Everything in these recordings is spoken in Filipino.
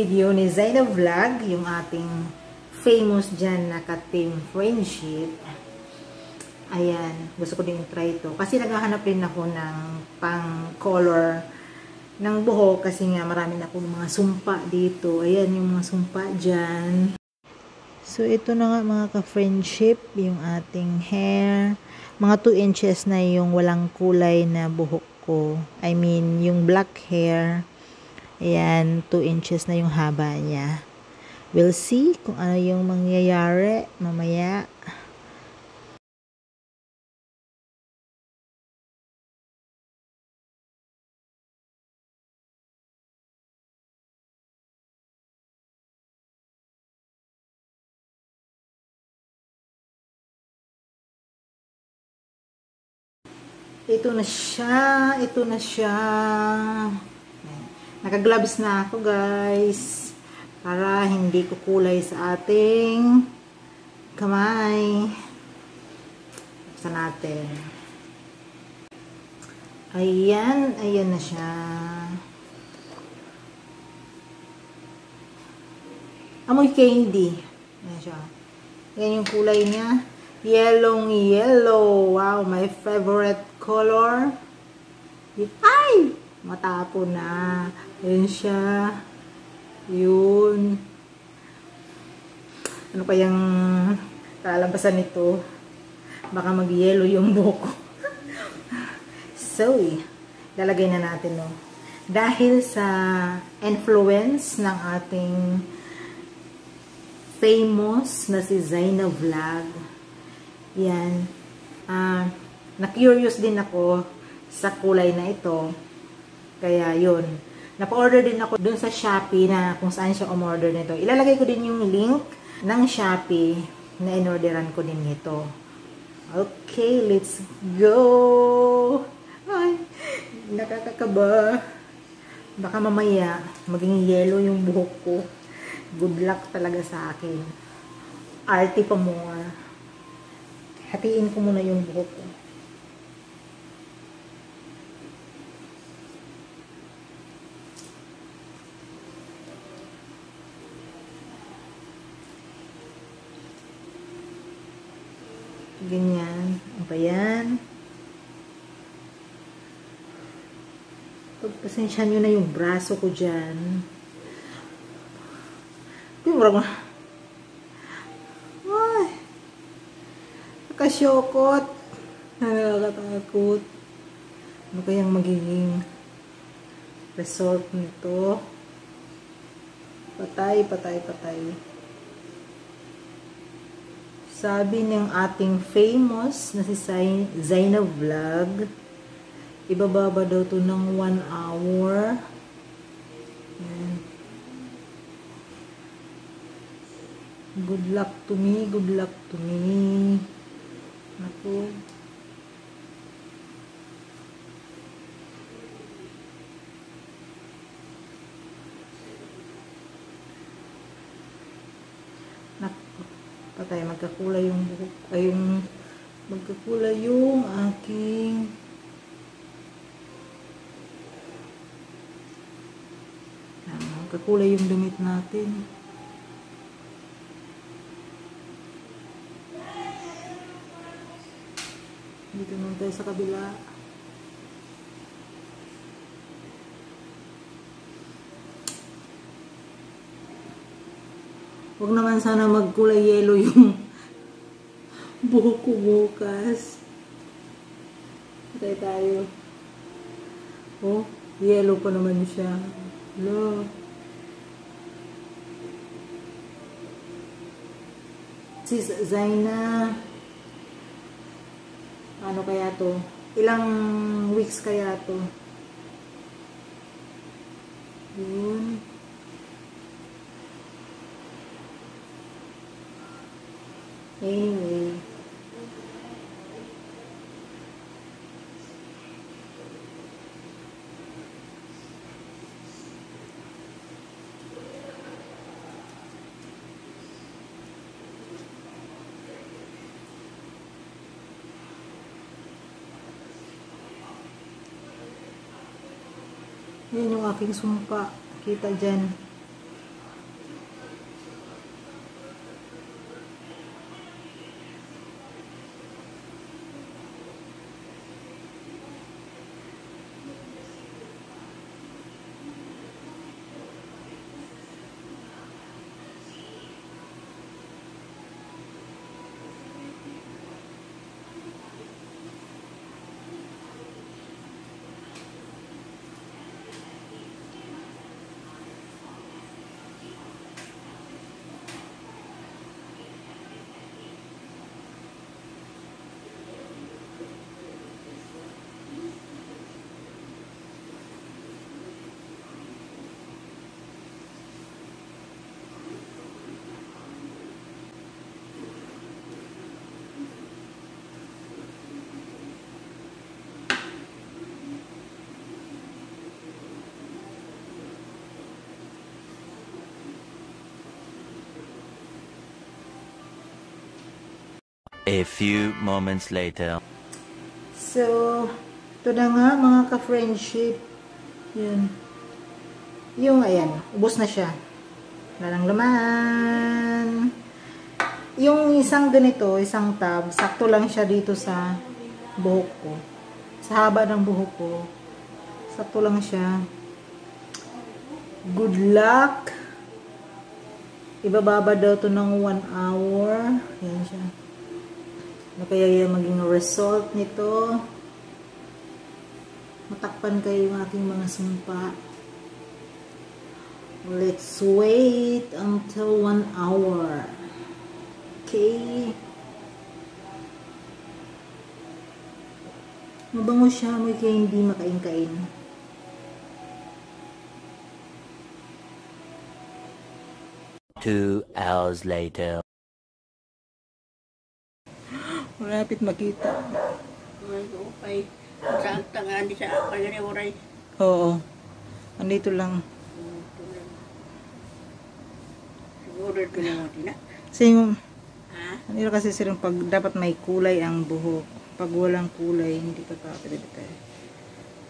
video ni Zaina Vlog, yung ating famous dyan na ka-team friendship. Ayan, gusto ko din try ito. Kasi naghahanap din ako ng pang color ng buhok kasi nga marami na akong mga sumpa dito. Ayan yung mga sumpa dyan. So, ito na nga mga ka-friendship, yung ating hair. Mga 2 inches na yung walang kulay na buhok ko. I mean, yung black hair. Ayan, 2 inches na yung haba niya. We'll see kung ano yung mangyayari mamaya. Ito na siya. Ito na siya. Naka-gloves na ako, guys. Para hindi kukulay sa ating kamay. Buksan natin. Ayan. Ayan na siya. Amoy candy. Ayan siya. Ayan yung kulay niya. Yellow yellow. Wow, my favorite color. Ay! Matapo na. Ayan siya. Yun. Ano kayang kalabasan nito? Baka mag-yellow yung buhok ko. so, lalagay na natin, no. Dahil sa influence ng ating famous na si Zaina Vlog, yan. Uh, na-curious din ako sa kulay na ito. Kaya, yun. Napa-order din ako dun sa Shopee na kung saan siya umorder nito. Ilalagay ko din yung link ng Shopee na inorderan ko din nito. Okay, let's go! Ay, nakakakaba. Baka mamaya, maging yellow yung buhok ko. Good luck talaga sa akin. Arty pa more. Hatiin ko muna yung buhok ko. Ganyan. Ano ba yan? Pagpasensya nyo na yung braso ko dyan. Yung murag Nakasyokot. Nakakatakot. Ano kayang magiging result nito? Patay, patay, patay. Sabi ng ating famous na si Zaina Vlog, ibababa daw to ng 1 hour. Good luck to me, good luck to me. Naku. Patay, magkakulay yung buhok. Ay, yung magkakulay yung aking magkakulay yung damit natin. Dito naman tayo sa kabila. Huwag naman sana magkulay yellow yung buhok ko bukas. Patay tayo. Oh, yellow pa naman siya. Hello. Sis Zaina. Ano kaya to? Ilang weeks kaya to? Yun. Anyway. Yan yung aking sumpa. Kita dyan. A few moments later. So, ito na nga mga ka-friendship. Yun. Yung, ayan, ubos na siya. Wala nang laman. Yung isang ganito, isang tab, sakto lang siya dito sa buhok ko. Sa haba ng buhok ko. Sakto lang siya. Good luck. Ibababa daw to ng 1 hour. Yan siya. Ano kaya yung maging result nito? Matakpan kayo yung aking mga sumpa. Let's wait until 1 hour. Okay. Mabango siya, may kaya hindi makain-kain. Two hours later. Malapit makita. Ay, saan tangan sa kanya oray. Oo. Andito lang. Siguro ko na na. Yung, Ha? ano kasi silang pag dapat may kulay ang buhok. Pag walang kulay, hindi ka kapit tayo.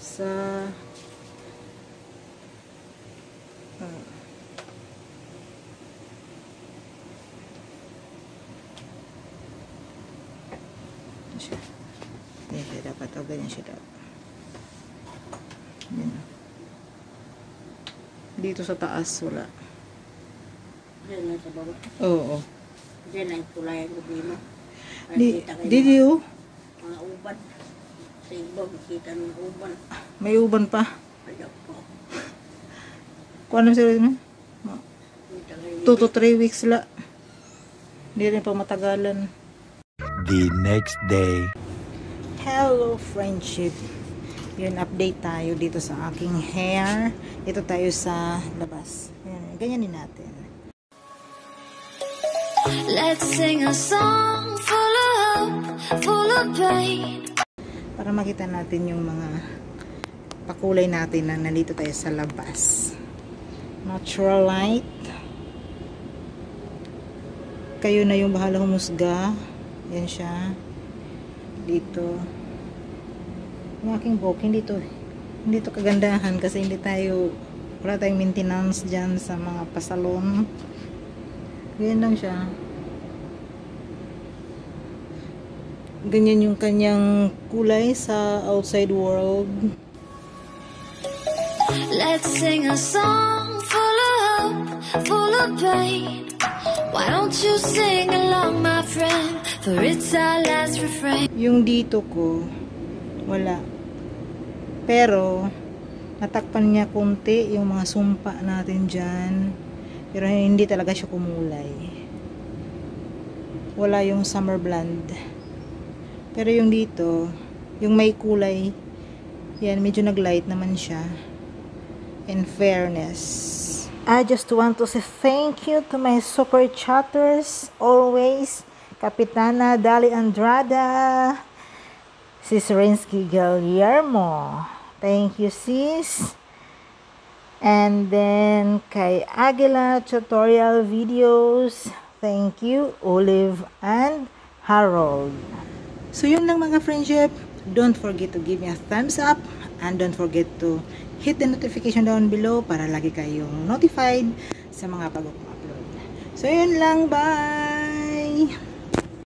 Sa, ah. Ano siya? Yan siya dapat. O, ganyan siya dapat. Yan. Dito sa taas, wala. Diyan lang sa baba. Oo. Diyan lang kulay ang problema. Di, di, di, oh. mga uban. Sa iba, makita ng uban. May uban pa. Kaya po. Kung ano sila yun? Kita kayo. 2 to 3 weeks la. Hindi rin pa matagalan. The next day. Hello, friendship. Yun, update tayo dito sa aking hair. Ito tayo sa labas. Ayan, ganyan din natin. Let's sing a song full of hope, full of pain. Para makita natin yung mga pakulay natin na nandito tayo sa labas. Natural light. Kayo na yung bahala humusga. Yan siya. Dito. Yung aking buhok, hindi to, hindi to kagandahan kasi hindi tayo, wala tayong maintenance dyan sa mga pasalon. Ganyan lang siya. Ganyan yung kanyang kulay sa outside world. Let's sing a song full of hope, full of pain. Why don't you sing along, my friend? For it's our last refrain. Yung dito ko, wala. Pero, natakpan niya konti yung mga sumpa natin dyan. Pero hindi talaga siya kumulay. Wala yung summer blonde. Pero yung dito, yung may kulay, yan, medyo naglight naman siya. In fairness. I just want to say thank you to my super chatters always. Kapitana Dali Andrada, Sis Rinsky Guillermo. Thank you, sis. And then kay Aguila Tutorial Videos. Thank you, Olive and Harold. So yun lang mga friendship. Don't forget to give me a thumbs up and don't forget to hit the notification down below para lagi kayong notified sa mga bago upload. So yun lang. Bye!